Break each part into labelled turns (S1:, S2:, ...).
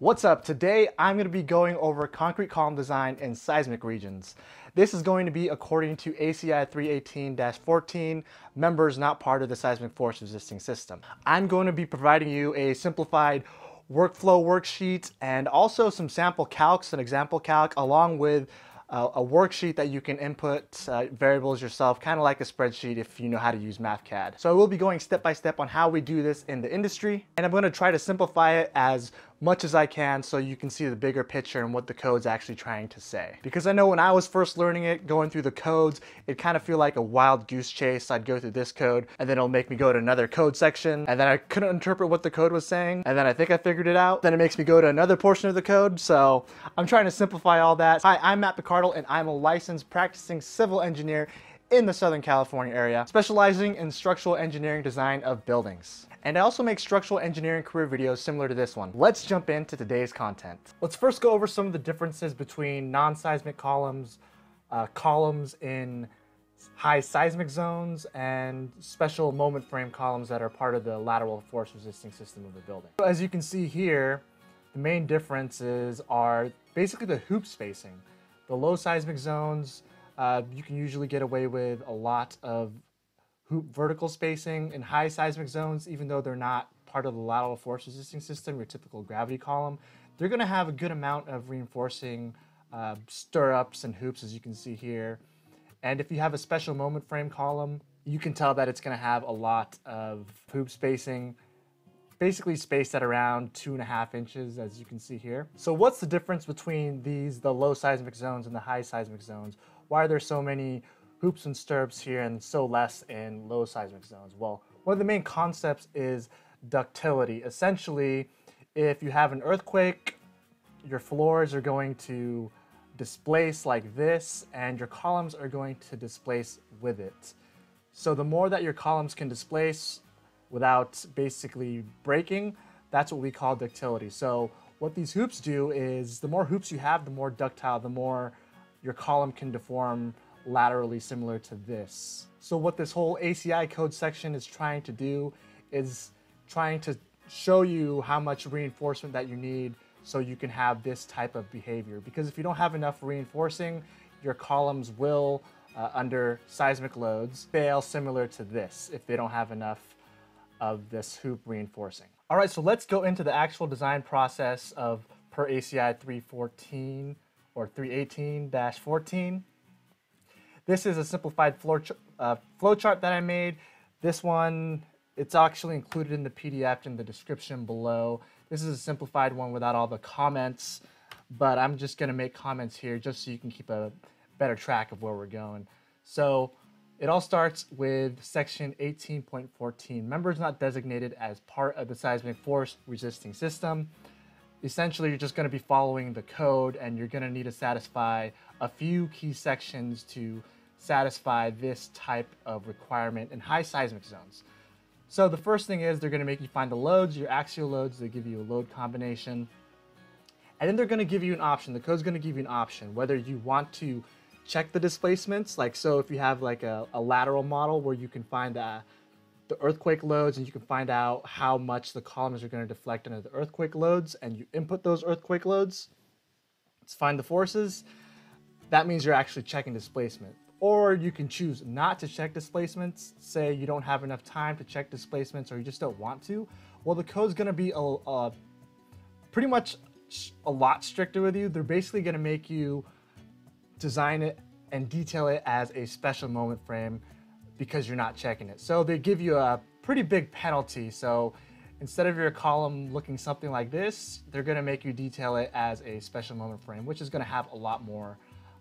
S1: What's up? Today I'm going to be going over concrete column design in seismic regions. This is going to be according to ACI 318-14, members not part of the seismic force resisting system. I'm going to be providing you a simplified workflow worksheet and also some sample calcs and example calc along with uh, a worksheet that you can input uh, variables yourself, kind of like a spreadsheet if you know how to use MathCAD. So I will be going step by step on how we do this in the industry, and I'm going to try to simplify it as much as I can so you can see the bigger picture and what the code's actually trying to say. Because I know when I was first learning it, going through the codes, it kind of feel like a wild goose chase. I'd go through this code and then it'll make me go to another code section and then I couldn't interpret what the code was saying and then I think I figured it out. Then it makes me go to another portion of the code. So I'm trying to simplify all that. Hi, I'm Mat Picardal and I'm a licensed practicing civil engineer in the Southern California area, specializing in structural engineering design of buildings. And I also make structural engineering career videos similar to this one. Let's jump into today's content. Let's first go over some of the differences between non-seismic columns, uh, columns in high seismic zones, and special moment frame columns that are part of the lateral force resisting system of the building. So as you can see here, the main differences are basically the hoop spacing. The low seismic zones, uh, you can usually get away with a lot of hoop vertical spacing in high seismic zones, even though they're not part of the lateral force resisting system, your typical gravity column, they're going to have a good amount of reinforcing uh, stirrups and hoops, as you can see here. And if you have a special moment frame column, you can tell that it's going to have a lot of hoop spacing, basically spaced at around two and a half inches, as you can see here. So what's the difference between these, the low seismic zones and the high seismic zones? Why are there so many hoops and stirrups here and so less in low seismic zones? Well, one of the main concepts is ductility. Essentially, if you have an earthquake, your floors are going to displace like this and your columns are going to displace with it. So the more that your columns can displace without basically breaking, that's what we call ductility. So what these hoops do is the more hoops you have, the more ductile, the more your column can deform laterally similar to this. So what this whole ACI code section is trying to do is trying to show you how much reinforcement that you need so you can have this type of behavior. Because if you don't have enough reinforcing, your columns will, uh, under seismic loads, fail similar to this if they don't have enough of this hoop reinforcing. All right, so let's go into the actual design process of per ACI 314 or 318-14. This is a simplified uh, flow chart that I made. This one, it's actually included in the PDF in the description below. This is a simplified one without all the comments, but I'm just gonna make comments here just so you can keep a better track of where we're going. So it all starts with section 18.14, members not designated as part of the seismic force resisting system. Essentially, you're just gonna be following the code and you're gonna need to satisfy a few key sections to satisfy this type of requirement in high seismic zones. So the first thing is they're going to make you find the loads, your axial loads, they give you a load combination. And then they're going to give you an option. The code's going to give you an option whether you want to check the displacements. Like so if you have like a, a lateral model where you can find uh, the earthquake loads and you can find out how much the columns are going to deflect under the earthquake loads and you input those earthquake loads to find the forces, that means you're actually checking displacement. Or you can choose not to check displacements. Say you don't have enough time to check displacements or you just don't want to. Well, the code's gonna be a, a pretty much a lot stricter with you. They're basically gonna make you design it and detail it as a special moment frame because you're not checking it. So they give you a pretty big penalty. So instead of your column looking something like this, they're gonna make you detail it as a special moment frame, which is gonna have a lot more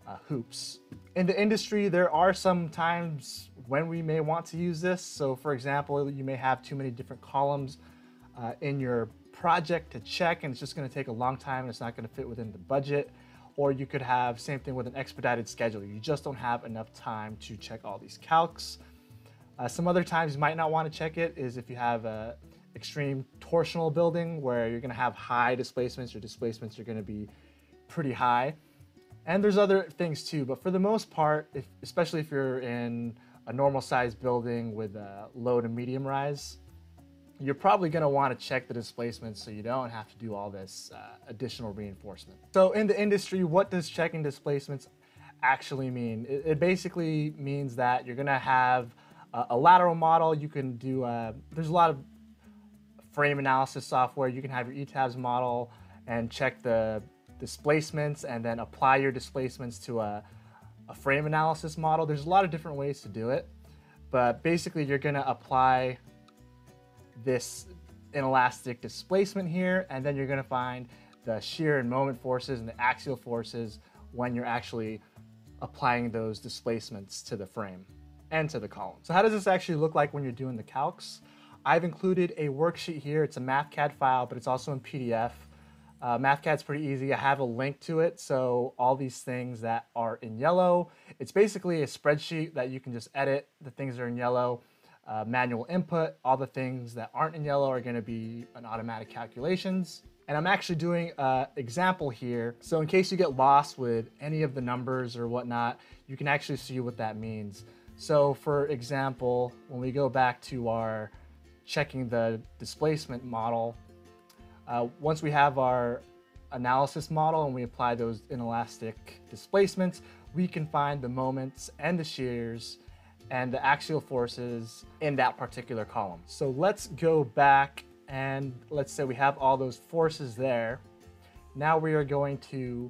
S1: uh, hoops. In the industry, there are some times when we may want to use this. So for example, you may have too many different columns uh, in your project to check and it's just gonna take a long time and it's not gonna fit within the budget. Or you could have same thing with an expedited schedule. You just don't have enough time to check all these calcs. Uh, some other times you might not want to check it is if you have a extreme torsional building where you're going to have high displacements, your displacements are going to be pretty high. And there's other things too, but for the most part, if, especially if you're in a normal sized building with a low to medium rise, you're probably going to want to check the displacements so you don't have to do all this uh, additional reinforcement. So in the industry, what does checking displacements actually mean? It, it basically means that you're going to have a, a, lateral model. You can do, uh, there's a lot of frame analysis software. You can have your ETABS model and check the displacements and then apply your displacements to a, a frame analysis model. There's a lot of different ways to do it, but basically you're going to apply this inelastic displacement here, and then you're gonna find the shear and moment forces and the axial forces when you're actually applying those displacements to the frame to the column. So how does this actually look like when you're doing the calcs? I've included a worksheet here. It's a MathCAD file, but it's also in PDF. Uh, MathCAD's pretty easy. I have a link to it. So all these things that are in yellow, it's basically a spreadsheet that you can just edit the things that are in yellow uh, manual input. All the things that aren't in yellow are gonna be an automatic calculations. And I'm actually doing an example here. So in case you get lost with any of the numbers or whatnot, you can actually see what that means. So for example, when we go back to our checking the displacement model, uh, once we have our analysis model and we apply those inelastic displacements, we can find the moments and the shears and the axial forces in that particular column. So let's go back and let's say we have all those forces there. Now we are going to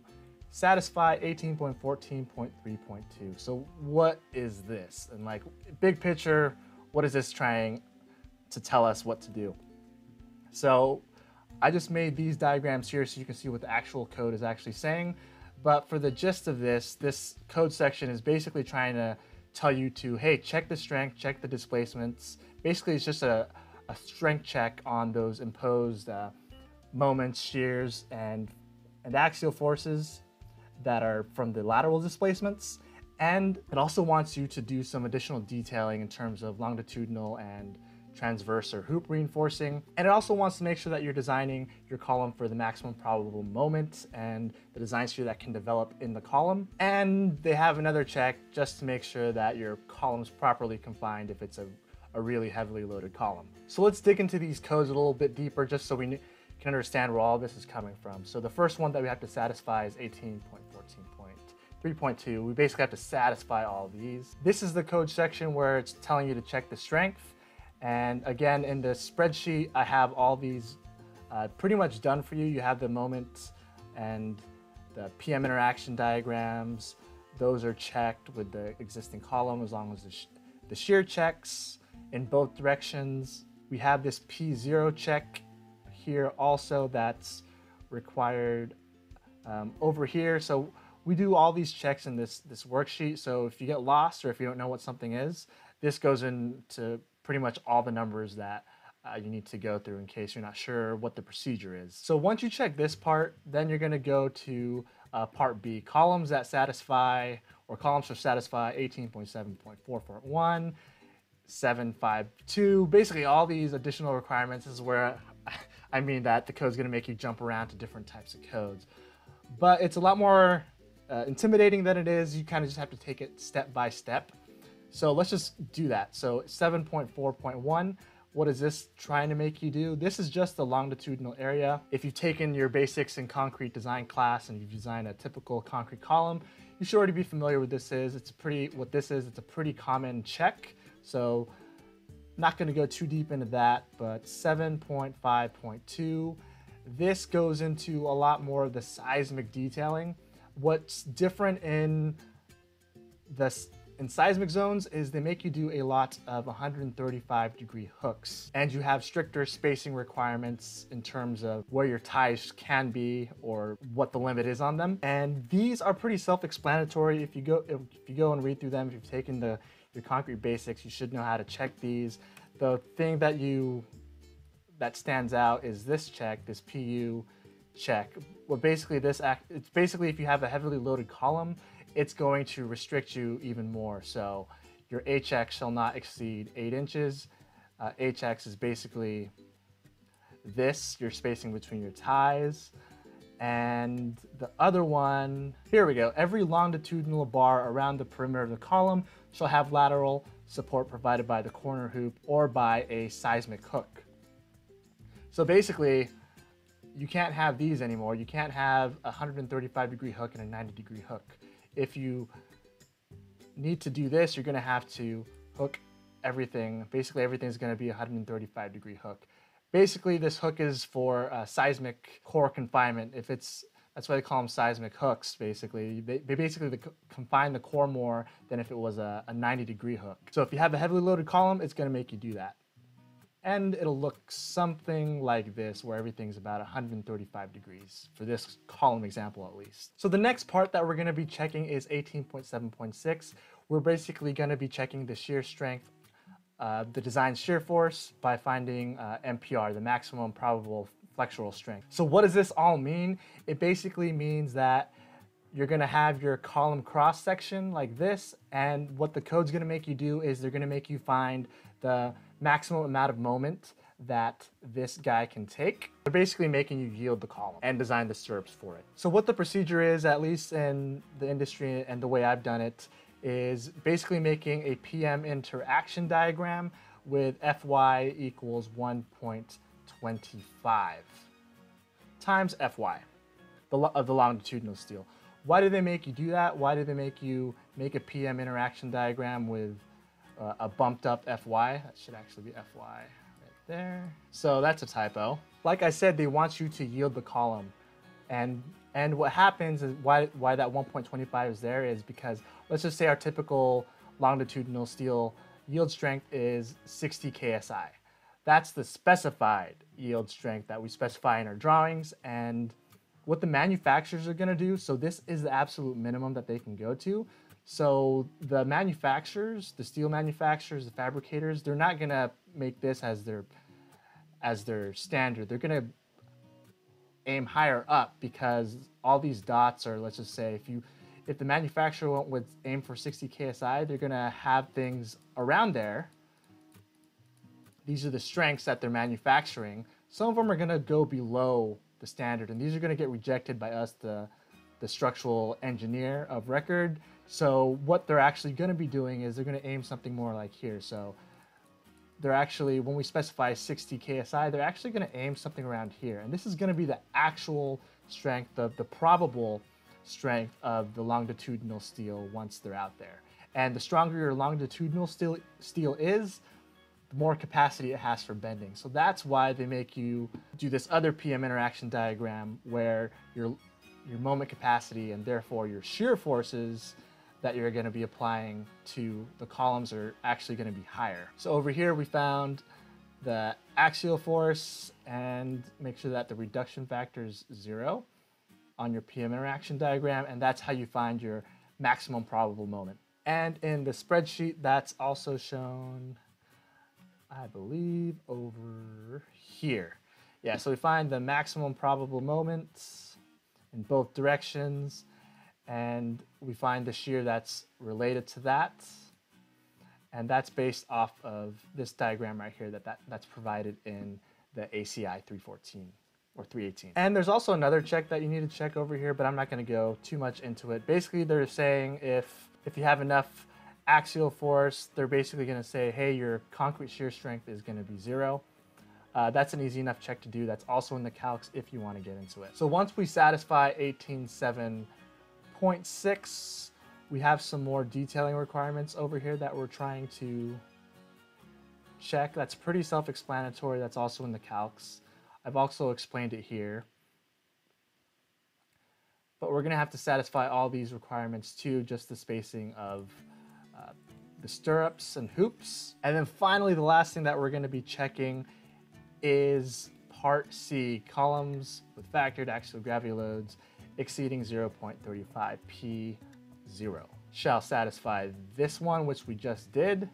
S1: satisfy 18.14.3.2. So what is this? And like big picture, what is this trying to tell us what to do? So I just made these diagrams here so you can see what the actual code is actually saying. But for the gist of this, this code section is basically trying to tell you to, hey, check the strength, check the displacements. Basically, it's just a, a strength check on those imposed uh, moments, shears, and, and axial forces that are from the lateral displacements. And it also wants you to do some additional detailing in terms of longitudinal and transverse or hoop reinforcing. And it also wants to make sure that you're designing your column for the maximum probable moment and the design shear that can develop in the column. And they have another check just to make sure that your column's properly confined if it's a, a really heavily loaded column. So let's dig into these codes a little bit deeper just so we can understand where all this is coming from. So the first one that we have to satisfy is 18.14.3.2. We basically have to satisfy all these. This is the code section where it's telling you to check the strength and again, in the spreadsheet, I have all these uh, pretty much done for you. You have the moments and the PM interaction diagrams. Those are checked with the existing column as long as the, sh the shear checks in both directions. We have this P0 check here also that's required um, over here. So we do all these checks in this, this worksheet. So if you get lost or if you don't know what something is, this goes into pretty much all the numbers that uh, you need to go through in case you're not sure what the procedure is. So once you check this part, then you're gonna go to uh, part B, columns that satisfy, or columns that satisfy 18.7.441, 752, basically all these additional requirements is where I mean that the code's gonna make you jump around to different types of codes. But it's a lot more uh, intimidating than it is. You kind of just have to take it step by step. So let's just do that. So 7.4.1, what is this trying to make you do? This is just the longitudinal area. If you've taken your basics in concrete design class and you've designed a typical concrete column, you should already be familiar with this is. It's a pretty, what this is, it's a pretty common check. So not gonna go too deep into that, but 7.5.2, this goes into a lot more of the seismic detailing. What's different in this in seismic zones is they make you do a lot of 135 degree hooks and you have stricter spacing requirements in terms of where your ties can be or what the limit is on them. And these are pretty self-explanatory. If you go if you go and read through them, if you've taken the your concrete basics, you should know how to check these. The thing that you that stands out is this check, this PU check. Well, basically this act, it's basically if you have a heavily loaded column, it's going to restrict you even more. So your HX shall not exceed eight inches. Uh, HX is basically this, your spacing between your ties. And the other one, here we go. Every longitudinal bar around the perimeter of the column shall have lateral support provided by the corner hoop or by a seismic hook. So basically, you can't have these anymore. You can't have a 135 degree hook and a 90 degree hook. If you need to do this, you're gonna have to hook everything. Basically, everything's gonna be a 135 degree hook. Basically, this hook is for uh, seismic core confinement. If it's that's why they call them seismic hooks, basically. They, they basically confine the core more than if it was a, a 90 degree hook. So if you have a heavily loaded column, it's gonna make you do that. And it'll look something like this, where everything's about 135 degrees, for this column example at least. So the next part that we're gonna be checking is 18.7.6. We're basically gonna be checking the shear strength, uh, the design shear force by finding uh, MPR, the maximum probable flexural strength. So what does this all mean? It basically means that you're gonna have your column cross section like this, and what the code's gonna make you do is they're gonna make you find the maximum amount of moment that this guy can take. They're basically making you yield the column and design the stirrups for it. So what the procedure is, at least in the industry and the way I've done it, is basically making a PM interaction diagram with Fy equals 1.25 times Fy the, of the longitudinal steel. Why do they make you do that? Why do they make you make a PM interaction diagram with uh, a bumped up Fy. That should actually be Fy right there. So that's a typo. Like I said, they want you to yield the column. And and what happens is why why that 1.25 is there is because let's just say our typical longitudinal steel yield strength is 60 KSI. That's the specified yield strength that we specify in our drawings and what the manufacturers are going to do. So this is the absolute minimum that they can go to. So the manufacturers, the steel manufacturers, the fabricators, they're not gonna make this as their as their standard. They're gonna aim higher up because all these dots are, let's just say, if you if the manufacturer would aim for 60 KSI, they're gonna have things around there. These are the strengths that they're manufacturing. Some of them are gonna go below the standard, and these are gonna get rejected by us, the the structural engineer of record. So what they're actually going to be doing is they're going to aim something more like here. So they're actually, when we specify 60 KSI, they're actually going to aim something around here. And this is going to be the actual strength of the probable strength of the longitudinal steel once they're out there. And the stronger your longitudinal steel, steel is, the more capacity it has for bending. So that's why they make you do this other PM interaction diagram where your, your moment capacity and therefore your shear forces that you're going to be applying to the columns are actually going to be higher. So over here we found the axial force and make sure that the reduction factor is zero on your PM interaction diagram and that's how you find your maximum probable moment. And in the spreadsheet that's also shown, I believe over here. Yeah, so we find the maximum probable moments in both directions and we find the shear that's related to that. And that's based off of this diagram right here that, that that's provided in the ACI 314 or 318. And there's also another check that you need to check over here, but I'm not gonna go too much into it. Basically, they're saying if, if you have enough axial force, they're basically gonna say, hey, your concrete shear strength is gonna be zero. Uh, that's an easy enough check to do. That's also in the calcs if you wanna get into it. So once we satisfy 18.7.6, we have some more detailing requirements over here that we're trying to check. That's pretty self-explanatory. That's also in the calcs. I've also explained it here. But we're going to have to satisfy all these requirements too, just the spacing of the stirrups and hoops. And then finally, the last thing that we're going to be checking is part C, columns with factored axial gravity loads exceeding 0.35 P0 shall satisfy this one, which we just did.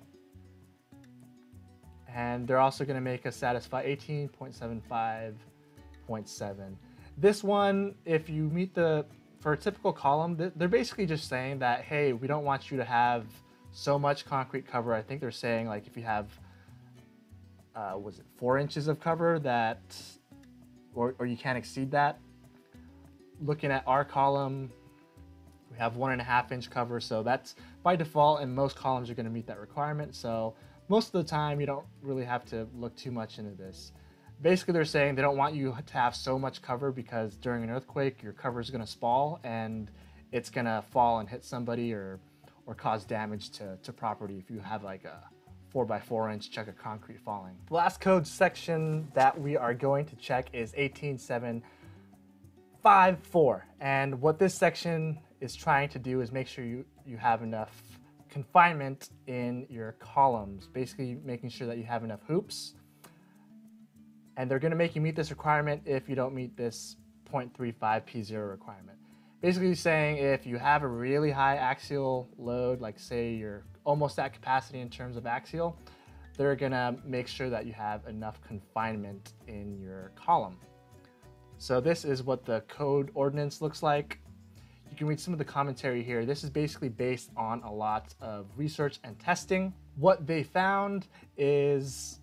S1: And they're also going to make us satisfy 18.75.7. This one, if you meet the, for a typical column, they're basically just saying that, hey, we don't want you to have so much concrete cover. I think they're saying like if you have, uh, was it four inches of cover that, or, or you can't exceed that, looking at our column, we have one and a half inch cover, so that's by default, and most columns are gonna meet that requirement. So most of the time, you don't really have to look too much into this. Basically, they're saying they don't want you to have so much cover because during an earthquake, your cover is going to spall and it's going to fall and hit somebody or, or cause damage to, to property if you have like a four by four inch chunk of concrete falling. The last code section that we are going to check is 18754. And what this section is trying to do is make sure you, you have enough confinement in your columns, basically making sure that you have enough hoops. And they're gonna make you meet this requirement if you don't meet this 0.35 P0 requirement. Basically saying if you have a really high axial load, like say you're almost at capacity in terms of axial, they're gonna make sure that you have enough confinement in your column. So this is what the code ordinance looks like. You can read some of the commentary here. This is basically based on a lot of research and testing. What they found is,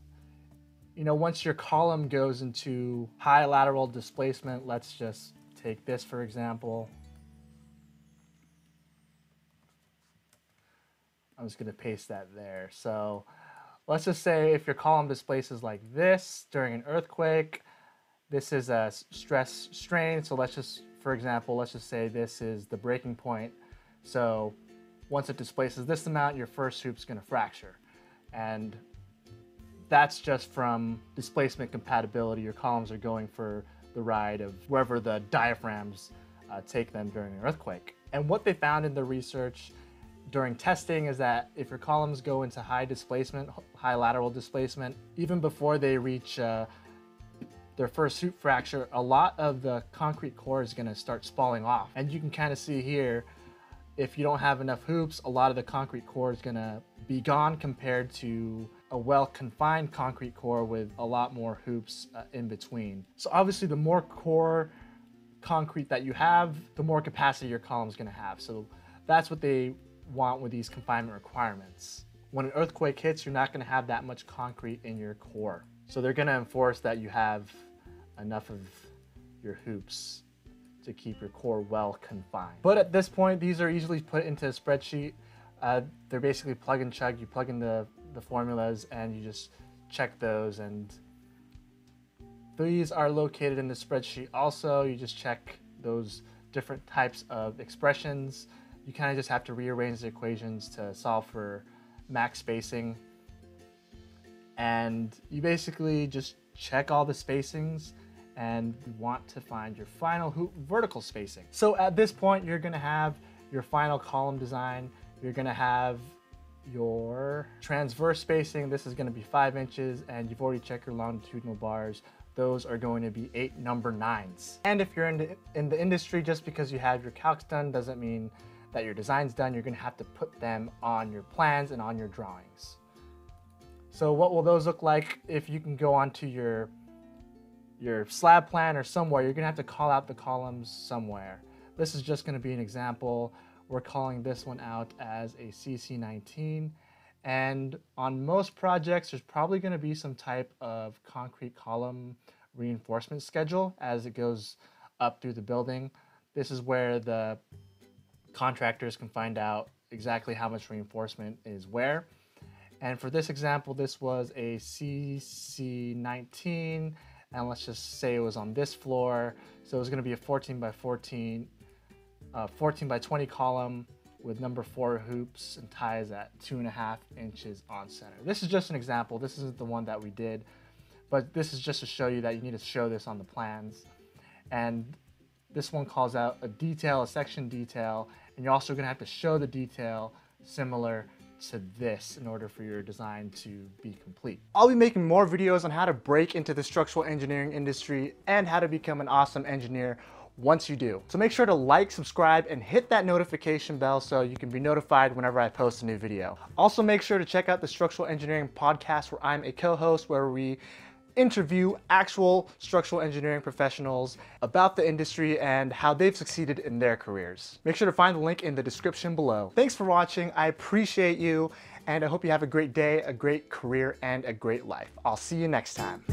S1: you know, once your column goes into high lateral displacement, let's just take this for example. I'm just gonna paste that there. So let's just say if your column displaces like this during an earthquake, this is a stress strain. So let's just for example, let's just say this is the breaking point. So once it displaces this amount, your first hoop's gonna fracture. And that's just from displacement compatibility. Your columns are going for the ride of wherever the diaphragms uh, take them during an earthquake. And what they found in the research during testing is that if your columns go into high displacement, high lateral displacement, even before they reach uh, their first hoop fracture, a lot of the concrete core is gonna start spalling off. And you can kind of see here, if you don't have enough hoops, a lot of the concrete core is gonna be gone compared to a well-confined concrete core with a lot more hoops uh, in between. So obviously the more core concrete that you have, the more capacity your column is gonna have. So that's what they want with these confinement requirements. When an earthquake hits, you're not gonna have that much concrete in your core. So they're gonna enforce that you have enough of your hoops to keep your core well confined. But at this point, these are easily put into a spreadsheet. Uh, they're basically plug and chug. You plug in the, the formulas and you just check those and these are located in the spreadsheet also. You just check those different types of expressions. You kind of just have to rearrange the equations to solve for max spacing and you basically just check all the spacings and you want to find your final hoop vertical spacing. So at this point, you're gonna have your final column design. You're gonna have your transverse spacing. This is gonna be five inches and you've already checked your longitudinal bars. Those are going to be eight number nines. And if you're in the, in the industry, just because you have your calcs done doesn't mean that your design's done. You're gonna have to put them on your plans and on your drawings. So what will those look like if you can go onto your your slab plan or somewhere, you're gonna have to call out the columns somewhere. This is just gonna be an example. We're calling this one out as a CC19. And on most projects, there's probably gonna be some type of concrete column reinforcement schedule as it goes up through the building. This is where the contractors can find out exactly how much reinforcement is where. And for this example, this was a CC19, and let's just say it was on this floor. So it was gonna be a 14 by 14, uh, 14 by 20 column with number four hoops and ties at two and a half inches on center. This is just an example. This isn't the one that we did, but this is just to show you that you need to show this on the plans. And this one calls out a detail, a section detail, and you're also gonna have to show the detail similar to this in order for your design to be complete. I'll be making more videos on how to break into the structural engineering industry and how to become an awesome engineer once you do. So make sure to like, subscribe, and hit that notification bell so you can be notified whenever I post a new video. Also make sure to check out the Structural Engineering Podcast where I'm a co-host where we interview actual structural engineering professionals about the industry and how they've succeeded in their careers. Make sure to find the link in the description below. Thanks for watching. I appreciate you and I hope you have a great day, a great career, and a great life. I'll see you next time.